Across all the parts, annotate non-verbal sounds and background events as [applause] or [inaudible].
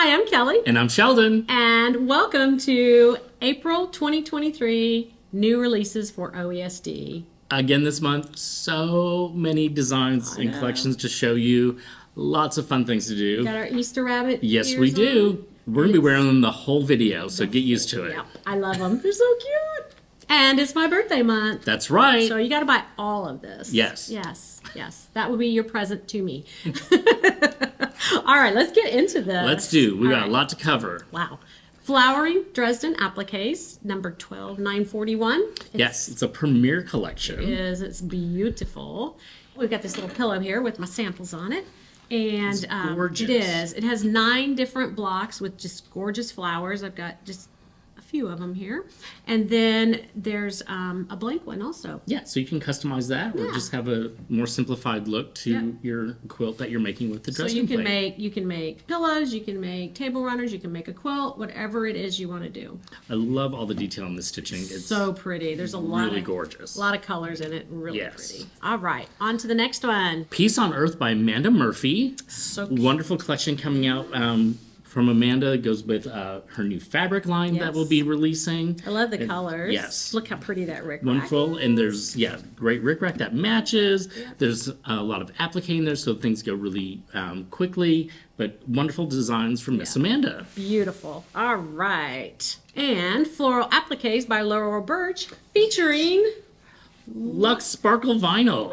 Hi, I'm Kelly, And I'm Sheldon. and welcome to April 2023 new releases for OESD. Again this month, so many designs and collections to show you. Lots of fun things to do. Got our Easter rabbit. Yes, we on. do. We're going to be wearing them the whole video, so get used to it. Yeah, I love them. They're so cute. And it's my birthday month. That's right. So you got to buy all of this. Yes. Yes. Yes. That would be your present to me. [laughs] all right, let's get into this. Let's do. We All got right. a lot to cover. Wow. Flowering Dresden appliques, number 12941. Yes, it's a premiere collection. is it's beautiful. We've got this little pillow here with my samples on it. And It's um, gorgeous. it is. It has nine different blocks with just gorgeous flowers. I've got just few of them here. And then there's um, a blank one also. Yeah, so you can customize that or Yeah. just have a more simplified look to Yeah. your quilt that you're making with the So you can plate. make you can make pillows, you can make table runners, you can make a quilt, whatever it is you want to do. I love all the detail in the stitching. It's So pretty. There's a lot really of gorgeous. a lot of colors in it. Really Yes. pretty. All right, on to the next one. Peace on Earth by Amanda Murphy. So cute. Wonderful collection coming out um, from Amanda. Goes with uh, her new fabric line that Yes. will be releasing. I love the And- colors. yes. Look how pretty that Rick Wonderful, and there's yeah, great rickrack that matches. There's a lot of applique in there, so things go really um, quickly. But wonderful designs from Miss Amanda. Beautiful. All right. And Floral Appliques by Laurel Burch featuring Luxe Sparkle Vinyl.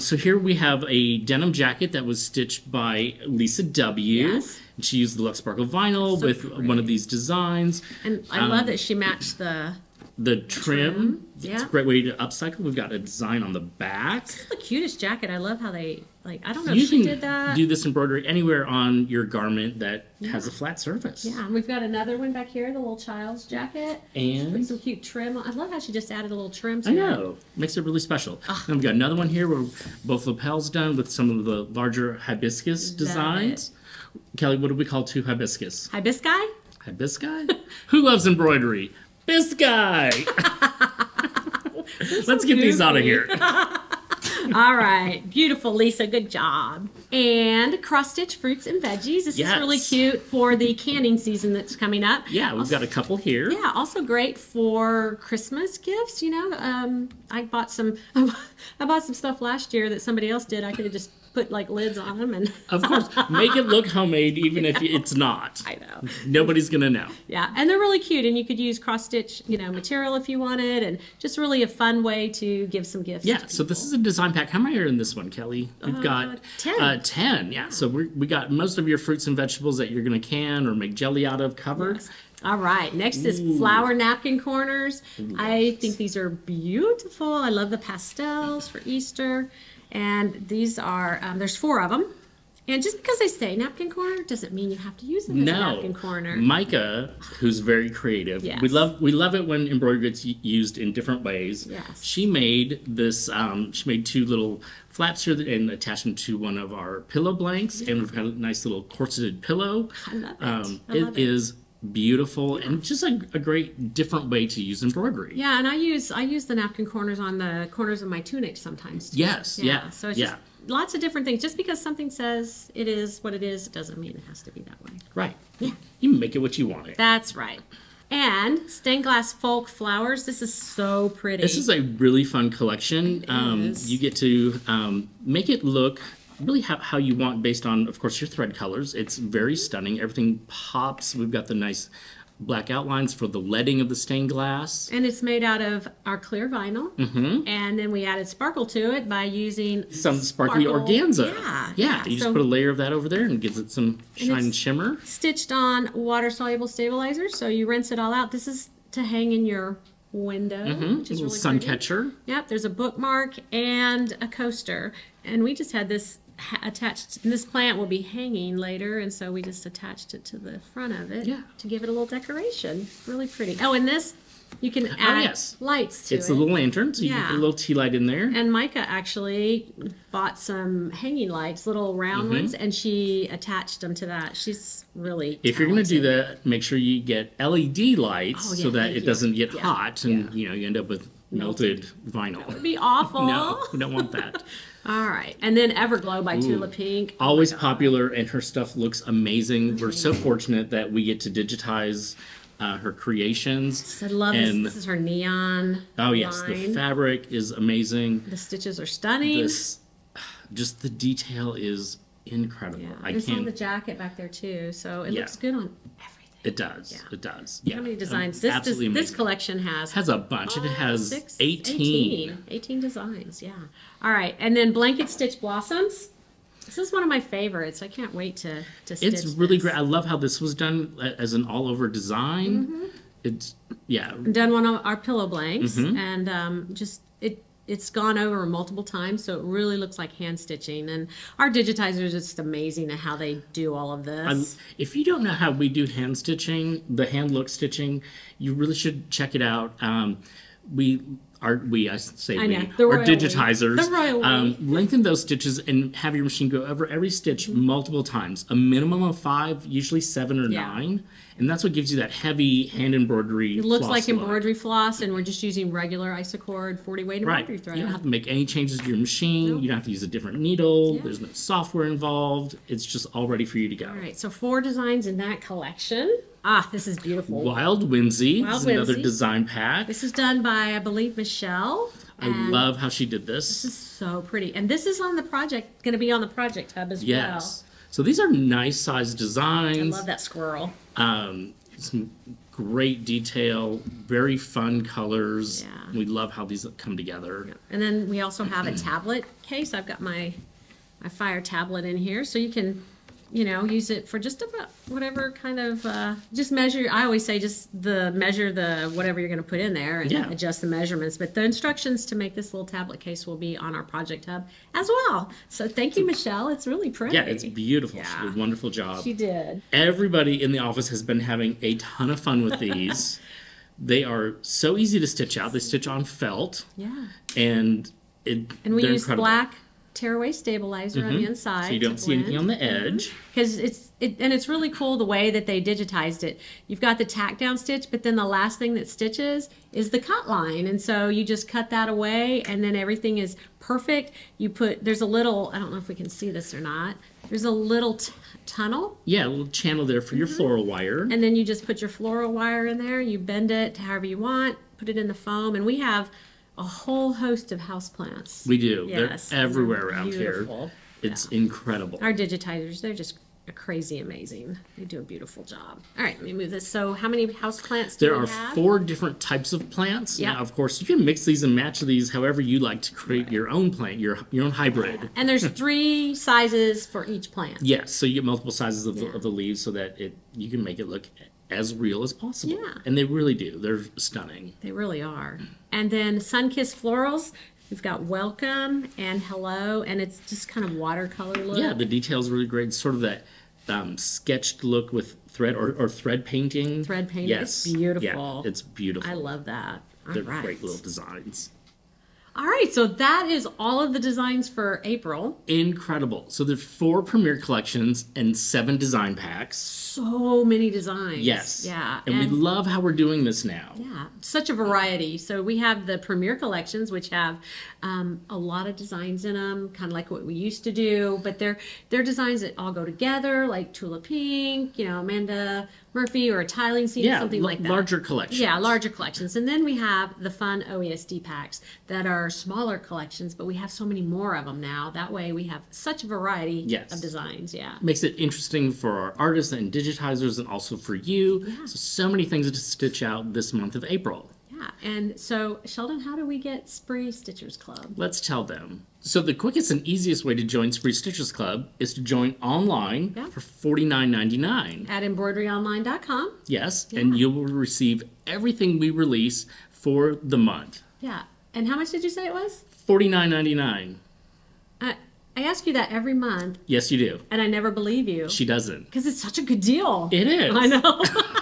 So here we have a denim jacket that was stitched by Lisa W. Yes. And she used the Luxe Sparkle Vinyl So with pretty. one of these designs. and I Um, love that she matched the The trim, it's yeah. a great way to upcycle. We've got a design on the back. This is the cutest jacket. I love how they like I don't know You if she can did that. do this embroidery anywhere on your garment that has a flat surface. yeah, and we've got another one back here, the little child's jacket. And some cute trim. I love how she just added a little trim to I it. know, makes it really special. And we've got another one here where both lapels done with some of the larger hibiscus designs. Kelly, what do we call two hibiscus? Hibiscus? Hibiscus? [laughs] Who loves embroidery? Biscay! [laughs] [laughs] Let's get these out of here. [laughs] All right. Beautiful, Lisa. Good job. And cross stitch fruits and veggies. This Yes. is really cute for the canning season that's coming up. Yeah, we've got a couple here. Yeah, also great for Christmas gifts. You know, um, I bought some. I bought some stuff last year that somebody else did. I could have just put like lids on them, and Of course, make it look homemade even if [laughs] it's not. I know. Nobody's gonna know. Yeah, and they're really cute, and you could use cross stitch, you know, material if you wanted, and just really a fun way to give some gifts. Yeah, so this is a design pack. How many are in this one, Kelly? We've got 10. Uh, 10, yeah. So we we got most of your fruits and vegetables that you're going to can or make jelly out of covered. All right, next is flower napkin corners. I think these are beautiful. I love the pastels for Easter. And these are, um, there's four of them. And just because they say napkin corner doesn't mean you have to use them as a No, napkin corner. Micah, who's very creative. Yes. We love we love it when embroidery gets used in different ways. Yes. She made this. Um, she made two little flaps here and attached them to one of our pillow blanks, and we've got a nice little corseted pillow. I love it. Um, I love it is beautiful and just a, a great different way to use embroidery. Yeah, and I use I use the napkin corners on the corners of my tunic sometimes. Too. Yes, yeah, So it's yeah. just lots of different things. Just because something says it is what it is, it doesn't mean it has to be that way. Right. Yeah. You make it what you want it. That's right. And stained glass folk flowers. This is so pretty. This is a really fun collection. Um, is. you get to um, make it look really how, how you want based on, of course, your thread colors. It's very stunning. Everything pops. We've got the nice black outlines for the leading of the stained glass. And it's made out of our clear vinyl. Mm-hmm. And then we added sparkle to it by using Some sparkly sparkle- organza. Yeah. Yeah. You just put a layer of that over there and gives it some shine and shimmer. stitched on water soluble stabilizer. So you rinse it all out. This is to hang in your window, which is Mm-hmm. little really sun pretty. catcher. Yep, there's a bookmark and a coaster. And we just had this ha- attached. And this plant will be hanging later, and so we just attached it to the front of it Yeah. to give it a little decoration. Really pretty. Oh, and this you can add yes. lights to It's it. a little lantern, so you can Yeah. put a little tea light in there. and Micah actually bought some hanging lights, little round ones, and she attached them to that. She's really Mm-hmm. If you're going to do that, make sure you get LED lights Oh, yeah, so that it you. doesn't get Yeah, hot and you know you end up with melted vinyl. It'd be awful. No, we don't want that. [laughs] All right. And then Everglow by Tula Pink. Oh Always popular, and her stuff looks amazing. We're so fortunate that we get to digitize uh, her creations. I love and, this. This is her neon. Oh yes, the fabric is amazing. The stitches are stunning. This, just the detail is incredible. yeah. I It's can't. the jacket back there too, so it Yeah. looks good on everything. It does. Yeah. It does. Yeah. How many um, designs? This, this this collection has has a bunch. It has six- 18. 18. 18 designs, yeah. All right, and then blanket stitch blossoms. This is one of my favorites. I can't wait to to stitch. It's really this. great. I love how this was done as an all-over design. Mm-hmm. It's yeah, Done one of our pillow blanks, Mm-hmm. and um, just it. It's gone over multiple times, so it really looks like hand stitching. And our digitizers is just amazing at how they do all of I'm, this. if you don't know how we do hand stitching, the hand look stitching, you really should check it out. Um, we are we I say I we know, the our royal digitizers The royal um, lengthen those stitches and have your machine go over every stitch Mm-hmm. multiple times. A minimum of five, usually seven or Yeah. nine, and that's what gives you that heavy hand embroidery. It looks like look. embroidery floss, and we're just using regular Isacord 40 weight Right. embroidery thread. You don't have to make any changes to your machine. You don't have to use a different needle. Yeah. There's no software involved. It's just all ready for you to go. All right, so four designs in that collection. Ah, this is beautiful. Wild Whimsy Wild is another design pack. This is done by, I believe, Michelle. I love how she did this. This is so pretty. And this is on the project, going to be on the project hub as well. Yes. So these are nice sized well. I designs. love that squirrel. Um, some great detail, very fun colors. Yeah. We love how these come together. And then we also have a tablet case. I've got my my Fire tablet in here, so you can, you know, use it for just about whatever kind of uh, just measure. I always say just the measure the whatever you're going to put in there and Yeah. adjust the measurements. But the instructions to make this little tablet case will be on our project hub as well. So thank you, Michelle. It's really pretty. Yeah, it's beautiful. She Yeah. did a wonderful job. She did. Everybody in the office has been having a ton of fun with these. [laughs] they are so easy to stitch out. They stitch on felt, Yeah. and it, And we use incredible. Mm-hmm. black tearaway stabilizer on the inside. so you don't see anything on the edge. Because it's it, and it's really cool the way that they digitized it. You've got the tack down stitch, but then the last thing that stitches is the cut line, and so you just cut that away, and then everything is perfect. You put there's a little I don't know if we can see this or not. There's a little t- tunnel, Yeah, a little channel there for your Mm-hmm. floral wire. and then you just put your floral wire in there. You bend it however you want. Put it in the foam, and we have a whole host of houseplants. we do. Yes, They're everywhere around beautiful. here. It's incredible. Our digitizers, they're just crazy amazing. They do a beautiful job. All right, let me move this. So, how many houseplants do There are have? four different types of plants. Yeah. Now, of course, you can mix these and match these however you like to create your own plant, your your own hybrid. And there's three sizes for each plant. Yes, so you get multiple sizes of, the, of the leaves so that it you can make it look as real as possible. Yeah. And they really do. They're stunning. They really are. And then Sunkissed Florals, we've got Welcome and Hello, and it's just kind of watercolor look. Yeah, the details really great. Sort of that um, sketched look with thread or, or thread painting. Thread painting. Yes. It's beautiful. Yeah, it's beautiful. I love that. All They're right. great little designs. All right, so that is all of the designs for April. Incredible. So there's four premiere collections and seven design packs. So many designs. Yes. Yeah. And, we love how we're doing this now. Yeah, such a variety. So we have the premier collections, which have um, a lot of designs in them, kind of like what we used to do. But they're they're designs that all go together, like Tula Pink, you know, Amanda Murphy, or a tiling scene, Yeah, something like that. larger collections. Yeah, larger collections. And then we have the fun OESD packs that are smaller collections, but we have so many more of them now. That way, we have such a variety Yes. of designs. Yeah. Makes it interesting for our artists and digitizers and also for you. So, so many things to stitch out this month of April. Yeah. And so, Sheldon, how do we get Spree Stitchers Club? Let's tell them. So the quickest and easiest way to join Spree Stitchers Club is to join online Yeah. for $49.99. At embroideryonline.com. Yes, and you will receive everything we release for the month. Yeah. And how much did you say it was? $49.99. I, I ask you that every month, Yes, you do. and I never believe you She doesn't. because it's such a good deal. It is. I know. [laughs]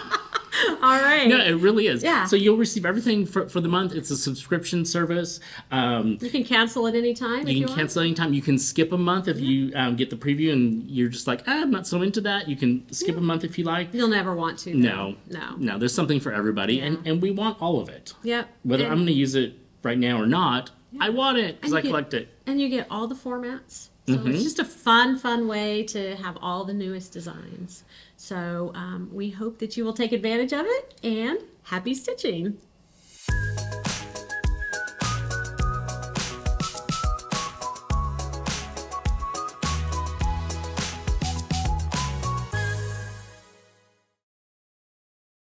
[laughs] All right. No, it really is. Yeah. So you'll receive everything for, for the month. It's a subscription service. Um, you can cancel at any time. you you can want. cancel anytime. You can skip a month if you um, get the preview and you're just like, ah, I'm not so into that. You can skip a month if you like. You'll never want to. No, though. No. no. There's something for everybody, and and we want all of it. Yep. Whether And- I'm going to use it right now or not, I want it because I you collect it. And you get all the formats. So it's just a fun, fun way to have all the newest designs. So um, we hope that you will take advantage of it and happy stitching.